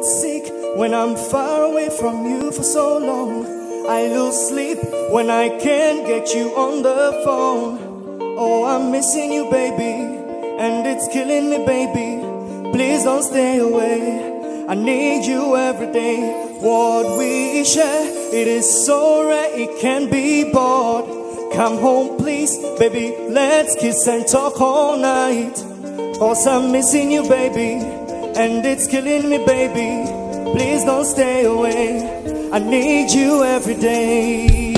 get sick when I'm far away from you for so long. I lose sleep when I can't get you on the phone. Oh, I'm missing you, baby, and it's killing me, baby. Please don't stay away. I need you every day. What we share, it is so rare, it can't be bought. Come home, please, baby. Let's kiss and talk all night. Cause I'm missing you, baby. And it's killing me, baby. Please don't stay away. I need you every day.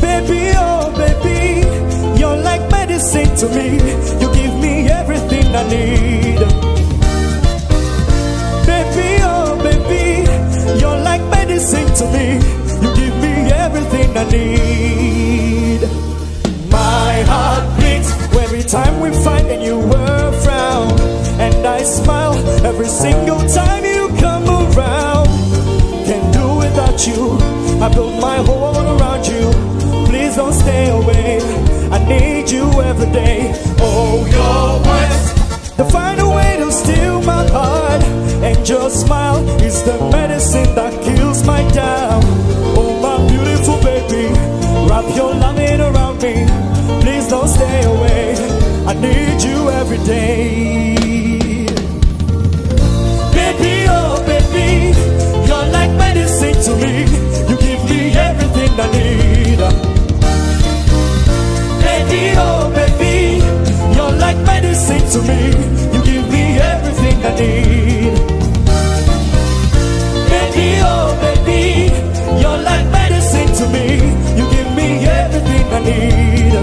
Baby, oh, baby. You're like medicine to me. You give me everything I need. Baby, oh, baby. You're like medicine to me. You give me everything I need. My heart beats every time we fight and you were I built my whole world around you. Please don't stay away. I need you every day. Oh, your words, they find a way to steal my heart. And your smile is the medicine that kills my doubt. Oh, my beautiful baby, wrap your loving around me. Please don't stay away. I need you every day. baby, oh baby, you're like medicine to me. You give me everything I need. Baby, oh baby, you're like medicine to me. You give me everything I need.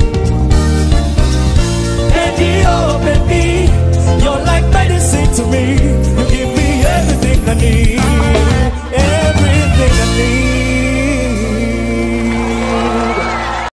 Baby, oh baby, you're like medicine to me. You give me everything I need.